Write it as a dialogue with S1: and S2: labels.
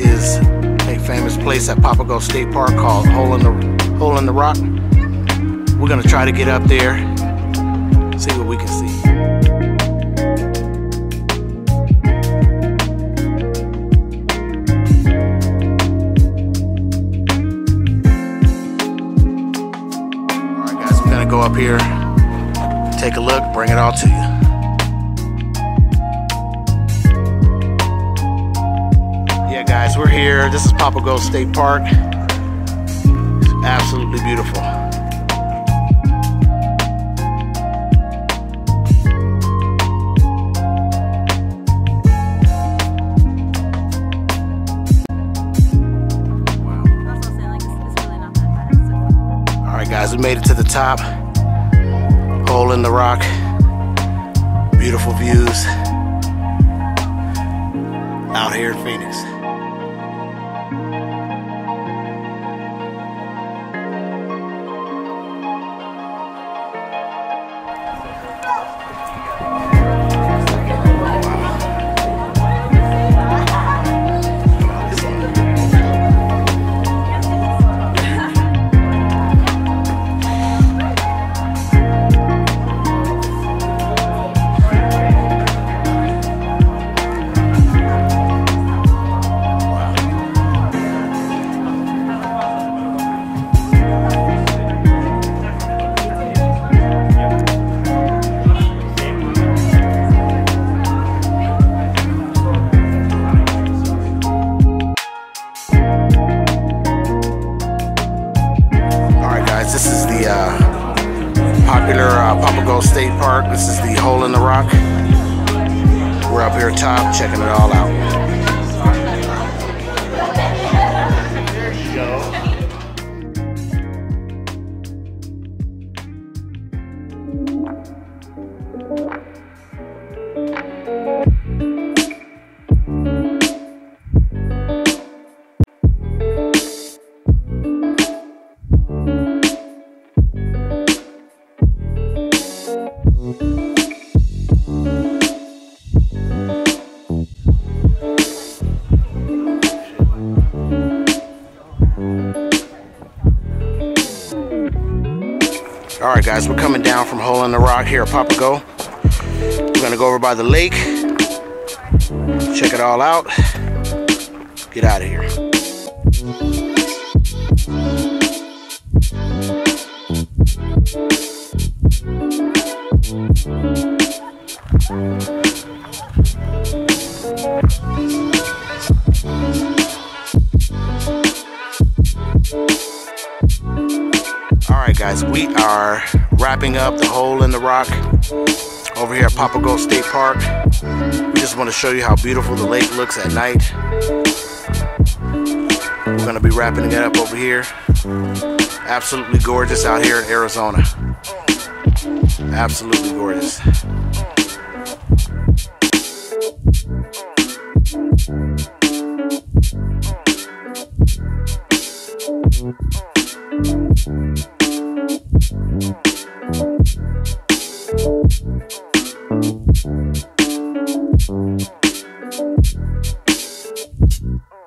S1: is a famous place at Papago State Park called Hole in the Hole in the Rock. We're gonna try to get up there, see what we can see. Alright guys, we're gonna go up here, take a look, bring it all to you. Guys, we're here. This is Papago State Park. It's absolutely beautiful. All right, guys, we made it to the top. Hole in the rock. Beautiful views out here in Phoenix. This is the Hole in the Rock. We're up here top checking it all out. All right, guys, we're coming down from Hole in the Rock here at Papago. We're gonna go over by the lake, check it all out, get out of here. All right, guys, we are wrapping up the hole in the rock over here at Papago State Park. We just want to show you how beautiful the lake looks at night. We're going to be wrapping it up over here. Absolutely gorgeous out here in Arizona. Absolutely gorgeous. Thank you.